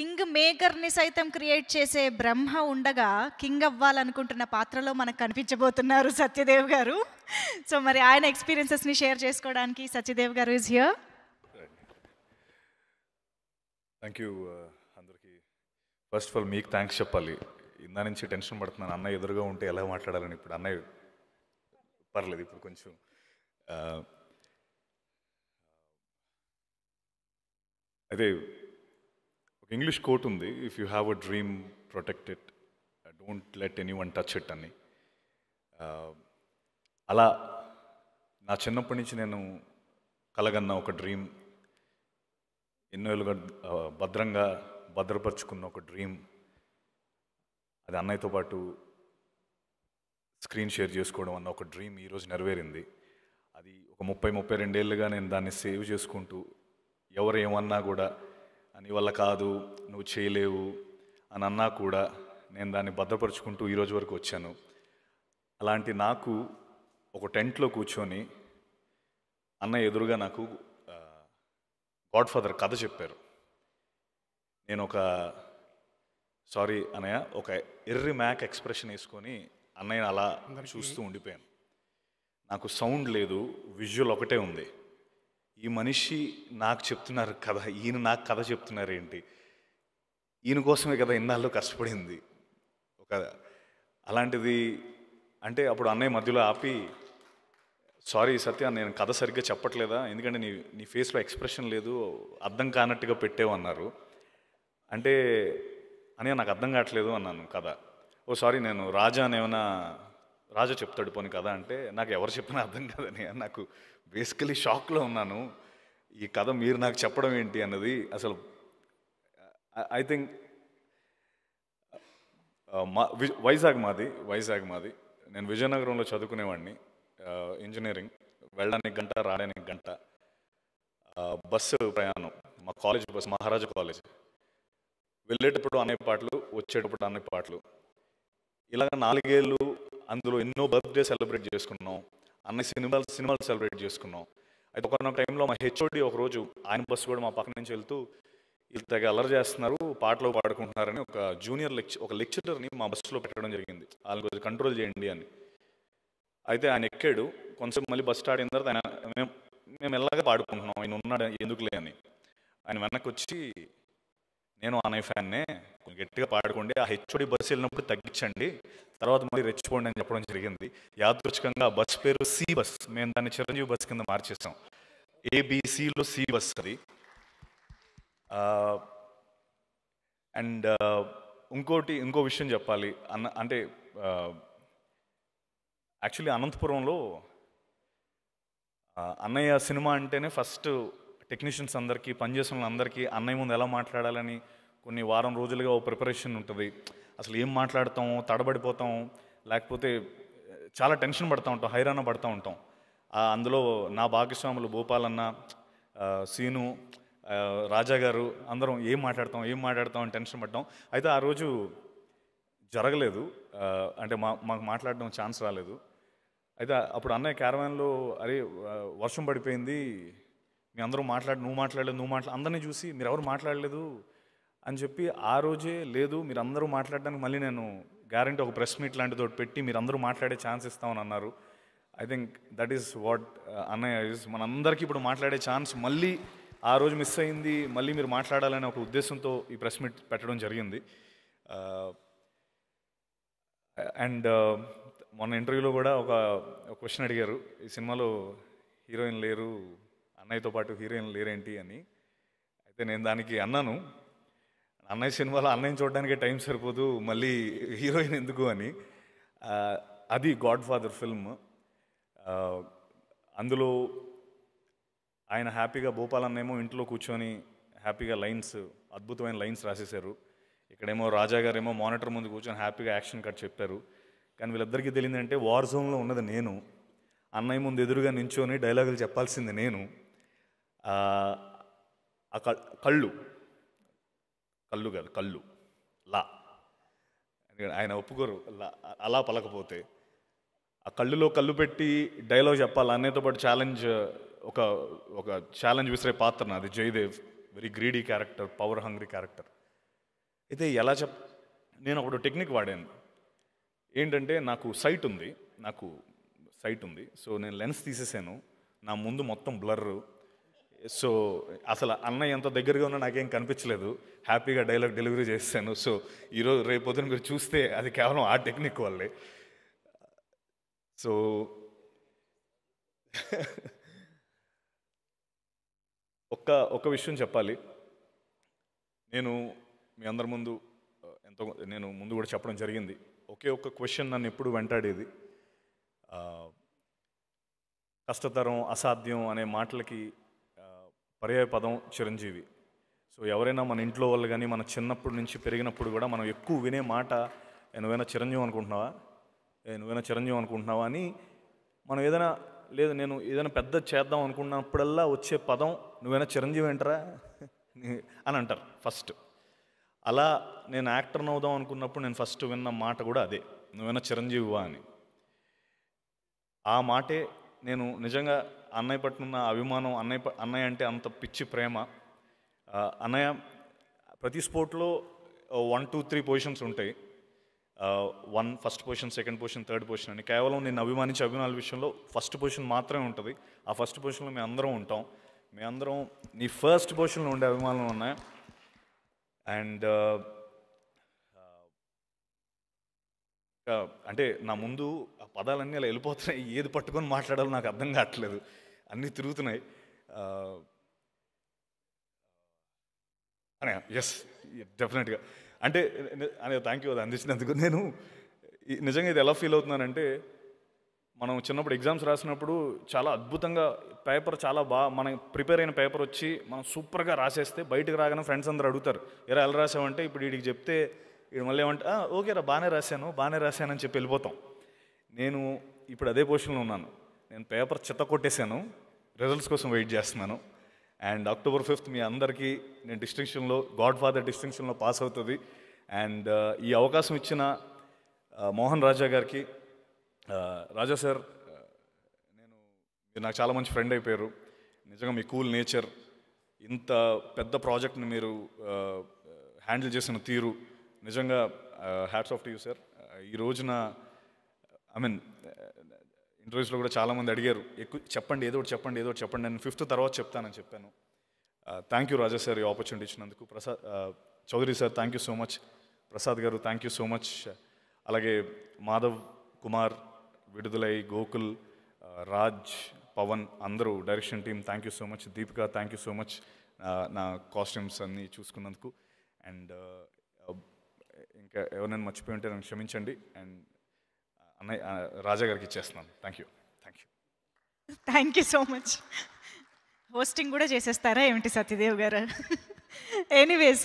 King మేకర్ని సైతం create చేసే బ్రహ్మ ఉండగా కింగ్ అవ్వాలనుకుంటున్న పాత్రలో మనకు కనిపించబోతున్నారు సత్యదేవ్ గారు. సో మరి ఆయన ఎక్స్పీరియన్సెస్ని షేర్ చేసుకోవడానికి సత్యదేవ్ గారు ఇస్ హియర్ థ్యాంక్ యూ అందరికీ. ఫస్ట్ ఆఫ్ ఆల్ మీకు థ్యాంక్స్ చెప్పాలి. ఇందా నుంచి టెన్షన్ పడుతున్నాను. అన్నయ్య ఎదురుగా ఉంటే ఎలా మాట్లాడాలని ఇప్పుడు అన్నయ్య పర్లేదు ఇప్పుడు కొంచెం uh, అదే ఇంగ్లీష్ కోట్ ఉంది if you have a dream protect it don't let anyone touch it అని అలా నా చిన్నప్పటి నుంచి నేను కలగన్న ఒక డ్రీమ్ ఎన్నో భద్రంగా భద్రపరుచుకున్న ఒక డ్రీమ్ అది అన్నయ్యతో పాటు స్క్రీన్ షేర్ చేసుకోవడం అన్న ఒక డ్రీమ్ ఈరోజు నెరవేరింది. అది ఒక ముప్పై ముప్పై రెండేళ్ళుగా నేను దాన్ని సేవ్ చేసుకుంటూ ఎవరు ఏమన్నా కూడా నీ వల్ల కాదు నువ్వు చేయలేవు అని అన్నా కూడా నేను దాన్ని భద్రపరుచుకుంటూ ఈ రోజు వరకు వచ్చాను. అలాంటి నాకు ఒక టెంట్లో కూర్చొని అన్న ఎదురుగా నాకు గాడ్ ఫాదర్ కథ చెప్పారు. నేను ఒక సారీ అన్నయ్య ఒక ఎర్రి మ్యాక్ ఎక్స్ప్రెషన్ వేసుకొని అన్నయ్య అలా చూస్తూ ఉండిపోయాను. నాకు సౌండ్ లేదు విజువల్ ఒకటే ఉంది. ఈ మనిషి నాకు చెప్తున్నారు కథ ఈయన నాకు కథ చెప్తున్నారు ఏంటి ఈయన కోసమే కదా ఇన్నాళ్ళు కష్టపడింది. ఒక అలాంటిది అంటే అప్పుడు అన్నయ్య మధ్యలో ఆపి సారీ సత్య నేను కథ సరిగ్గా చెప్పట్లేదా? ఎందుకంటే నీ నీ ఫేస్లో ఎక్స్ప్రెషన్ లేదు అర్థం కానట్టుగా పెట్టేవు అన్నారు. అంటే అని నాకు అర్థం కావట్లేదు అన్నాను కథ. ఓ సారీ నేను రాజా అని ఏమైనా రాజా చెప్తాడు పోని కథ అంటే నాకు ఎవరు చెప్పినా అర్థం కాదని. నాకు బేసికలీ షాక్లో ఉన్నాను. ఈ కథ మీరు నాకు చెప్పడం ఏంటి అన్నది అసలు ఐ థింక్ మా వైజాగ్ మాది వైజాగ్ మాది. నేను విజయనగరంలో చదువుకునేవాడిని uh, ఇంజనీరింగ్ వెళ్ళడానికి గంట రావడానికి గంట. Uh, బస్సు ప్రయాణం. మా కాలేజ్ బస్సు మహారాజా కాలేజ్ వెళ్ళేటప్పుడు అనే పాటలు వచ్చేటప్పుడు అనే పాటలు. ఇలాగ నాలుగేళ్ళు అందులో ఎన్నో బర్త్డే సెలబ్రేట్ చేసుకున్నాం. అన్ని సినిమాలు సినిమాలు సెలబ్రేట్ చేసుకున్నాం. అయితే ఒకనొక టైంలో మా హెచ్ఓడి ఒకరోజు ఆయన బస్సు కూడా మా పక్క నుంచి వెళ్తూ వీళ్ళు తెగ అల్లరి చేస్తున్నారు పాటలు పాడుకుంటున్నారని ఒక జూనియర్ లెక్చర్ ఒక లెక్చరర్ని మా బస్సులో పెట్టడం జరిగింది. వాళ్ళు కొంచెం కంట్రోల్ చేయండి అని. అయితే ఆయన ఎక్కాడు. కొంచెం మళ్ళీ బస్ స్టార్ట్ అయిన తర్వాత ఆయన మేము మేము ఎలాగ పాడుకుంటున్నాం? ఆయన ఉన్నాడు? ఎందుకులే? అని. ఆయన వెనక్కి వచ్చి నేను అన్నయ్య ఫ్యాన్నే. కొంచెం గట్టిగా పాడుకోండి. ఆ హెచ్ఓడి బస్సు వెళ్ళినప్పుడు తగ్గించండి. తర్వాత మళ్ళీ రెచ్చిపోండి అని చెప్పడం జరిగింది. యాదృచ్ఛికంగా బస్ పేరు సి బస్. మేము దాన్ని చిరంజీవి బస్ కింద మార్చేసాం ఏబిసిలో సి బస్ అది. అండ్ ఇంకోటి ఇంకో విషయం చెప్పాలి. అన్న అంటే యాక్చువల్లీ అనంతపురంలో అన్నయ్య సినిమా అంటేనే ఫస్ట్ టెక్నీషియన్స్ అందరికీ పనిచేసిన వాళ్ళందరికీ అన్నయ్య ముందు ఎలా మాట్లాడాలని కొన్ని వారం రోజులుగా ఓ ప్రిపరేషన్ ఉంటుంది. అసలు ఏం మాట్లాడతాం తడబడిపోతాం లేకపోతే చాలా టెన్షన్ పడుతూ ఉంటాం హైరాణ పడుతూ ఉంటాం. అందులో నా భాగస్వాములు భూపాలన్న సీను రాజా గారు అందరం ఏం మాట్లాడతాం ఏం మాట్లాడతాం అని టెన్షన్ పడ్డాం. అయితే ఆ రోజు జరగలేదు. అంటే మా మాకు మాట్లాడడం ఛాన్స్ రాలేదు. అయితే అప్పుడు అన్నయ్య క్యారవాన్లో అరే వర్షం పడిపోయింది మీ అందరూ మాట్లాడి నువ్వు మాట్లాడలేదు నువ్వు మాట్లా అందరినీ చూసి మీరు ఎవరు మాట్లాడలేదు అని చెప్పి ఆ రోజే లేదు మీరు అందరూ మాట్లాడడానికి మళ్ళీ నేను గ్యారంటీ ఒక ప్రెస్ మీట్ లాంటిది ఒకటి పెట్టి మీరు అందరూ మాట్లాడే ఛాన్స్ ఇస్తామని అన్నారు. I think that is what అన్నయ్య ఇస్ మనందరికీ ఇప్పుడు మాట్లాడే ఛాన్స్ మళ్ళీ ఆ రోజు మిస్ అయింది మళ్ళీ మీరు మాట్లాడాలనే ఒక ఉద్దేశంతో ఈ ప్రెస్ మీట్ పెట్టడం జరిగింది. అండ్ మొన్న ఇంటర్వ్యూలో కూడా ఒక క్వశ్చన్ అడిగారు ఈ సినిమాలో హీరోయిన్ లేరు అన్నయ్యతో పాటు హీరోయిన్ లేరేంటి అని. అయితే నేను దానికి అన్నాను అన్నయ్య సినిమాలో అన్నయ్యని చూడడానికి టైం సరిపోదు మళ్ళీ హీరోయిన్ ఎందుకు? అని. అది గాడ్ ఫాదర్ ఫిల్మ్ అందులో ఆయన హ్యాపీగా భూపాలన్నేమో ఇంట్లో కూర్చొని హ్యాపీగా లైన్స్ అద్భుతమైన లైన్స్ రాసేశారు. ఇక్కడేమో రాజా గారేమో మానిటర్ ముందు కూర్చొని హ్యాపీగా యాక్షన్ కట్ చెప్పారు. కానీ వీళ్ళిద్దరికీ తెలియదంటే వార్ జోన్లో ఉన్నది నేను. అన్నయ్య ముందు ఎదురుగా నించొని డైలాగులు చెప్పాల్సింది నేను. ఆ, కళ్ళు. కళ్ళు కాదు కళ్ళు. లా. ఆయన ఒప్పుకోరు. లా- అలా పలకపోతే. ఆ కళ్ళులో కళ్ళు పెట్టి డైలాగ్ చెప్పాలి అన్నయ్యతో పాటు ఛాలెంజ్ ఒక ఒక ఛాలెంజ్ విసిరే పాత్ర నాది. Jayadev very greedy character power hungry character. అయితే ఎలా చెప్ నేను ఒకటి టెక్నిక్ వాడాను. ఏంటంటే నాకు సైట్ ఉంది నాకు సైట్ ఉంది. సో నేను లెన్స్ తీసేసాను. నా ముందు మొత్తం బ్లర్ సో అసలు అన్నయ్య ఎంత దగ్గరగా ఉన్నా నాకేం కనిపించలేదు. హ్యాపీగా డైలాగ్ డెలివరీ చేస్తాను. సో ఈరోజు రేపు పొద్దున మీరు చూస్తే అది కేవలం ఆ టెక్నిక్ వల్లే. సో ఒక్క ఒక్క విషయం చెప్పాలి. నేను మీ అందరి ముందు ఎంతో నేను ముందు కూడా చెప్పడం జరిగింది. ఒకే ఒక్క క్వశ్చన్ నన్ను ఎప్పుడు వెంటాడేది. కష్టతరం అసాధ్యం అనే మాటలకి పర్యాయ పదం చిరంజీవి. సో ఎవరైనా మన ఇంట్లో వాళ్ళు కానీ మన చిన్నప్పటి నుంచి పెరిగినప్పుడు కూడా మనం ఎక్కువ వినే మాట నువ్వైనా చిరంజీవి అనుకుంటున్నావా? నువ్వైనా చిరంజీవి అనుకుంటున్నావా? అని మనం ఏదైనా లేదు నేను ఏదైనా పెద్ద చేద్దాం అనుకున్నప్పుడల్లా వచ్చే పదం నువ్వైనా చిరంజీవి ఏంటరా అని అంటారు ఫస్ట్. అలా నేను యాక్టర్ని అవుదాం అనుకున్నప్పుడు నేను ఫస్ట్ విన్న మాట కూడా అదే నువ్వైనా చిరంజీవివా? అని. ఆ మాటే నేను నిజంగా అన్నయ్య పట్ల ఉన్న అభిమానం అన్నయ్య అన్నయ్య అంటే అంత పిచ్చి ప్రేమ. అన్నయ్య ప్రతి స్పోర్ట్లో వన్ టూ త్రీ పొజిషన్స్ ఉంటాయి. One first position second position third position అని. కేవలం నేను అభిమానించే అభిమానుల విషయంలో ఫస్ట్ పొజిషన్ మాత్రమే ఉంటుంది. ఆ ఫస్ట్ పొజిషన్లో మేము అందరం ఉంటాం. మేము అందరం నీ ఫస్ట్ పొజిషన్లో ఉండే అభిమానులు ఉన్నాయి అండ్ అంటే నా ముందు ఆ పదాలన్నీ అలా వెళ్ళిపోతున్నాయి. ఏది పట్టుకొని మాట్లాడాలో నాకు అర్థం కావట్లేదు. అన్నీ తిరుగుతున్నాయి. అనే ఎస్ డెఫినెట్గా అంటే అనే థ్యాంక్ యూ అది అందించినందుకు. నేను నిజంగా ఇది ఎలా ఫీల్ అవుతున్నానంటే మనం చిన్నప్పుడు ఎగ్జామ్స్ రాసినప్పుడు చాలా అద్భుతంగా పేపర్ చాలా బాగా మనం ప్రిపేర్ అయిన పేపర్ వచ్చి మనం సూపర్గా రాసేస్తే బయటకు రాగానే ఫ్రెండ్స్ అందరూ అడుగుతారు ఎరా ఎలా రాసావంటే ఇప్పుడు వీడికి చెప్తే వీడు మళ్ళీ ఏమంటే ఓకేరా బాగానే రాశాను బాగానే రాశానని చెప్పి వెళ్ళిపోతాం. నేను ఇప్పుడు అదే పొజిషన్లో ఉన్నాను. నేను పేపర్ చెత్త కొట్టేశాను రిజల్ట్స్ కోసం వెయిట్ చేస్తున్నాను. అండ్ అక్టోబర్ ఫిఫ్త్ మీ అందరికీ నేను డిస్టింక్షన్లో గాడ్ ఫాదర్ డిస్టింక్షన్లో పాస్ అవుతుంది. అండ్ ఈ అవకాశం ఇచ్చిన మోహన్ రాజా గారికి రాజా సార్ నేను మీరు నాకు చాలా మంచి ఫ్రెండ్ అయిపోయారు. నిజంగా మీ కూల్ నేచర్ ఇంత పెద్ద ప్రాజెక్ట్ని మీరు హ్యాండిల్ చేసిన తీరు నిజంగా hats off to you sir ఈ రోజున ఐ మీన్ ఇంటర్వ్యూస్లో కూడా చాలామంది అడిగారు ఎక్కువ చెప్పండి ఏదో ఒకటి చెప్పండి ఏదో ఒకటి చెప్పండి నేను ఫిఫ్త్ తర్వాత చెప్తానని చెప్పాను. థ్యాంక్ యూ రాజా సార్ ఈ ఆపర్చునిటీ ఇచ్చినందుకు. Prasad Chowdary sir thank you so much Prasad గారు థ్యాంక్ యూ సో మచ్ అలాగే మాధవ్ కుమార్ విడుదలై గోకుల్ రాజ్ పవన్ అందరూ direction team thank you so much Deepika thank you so much నా కాస్ట్యూమ్స్ అన్నీ చూసుకున్నందుకు. అండ్ ఇంకా ఎవరైనా మర్చిపోయి ఉంటే నన్ను క్షమించండి. అండ్ అన్నయ్య రాజా గారికి ఇచ్చేస్తున్నాను. Thank you thank you thank you so much hosting కూడా చేసేస్తారా ఏమిటి సత్యదేవ్ గారు? ఎనీవేస్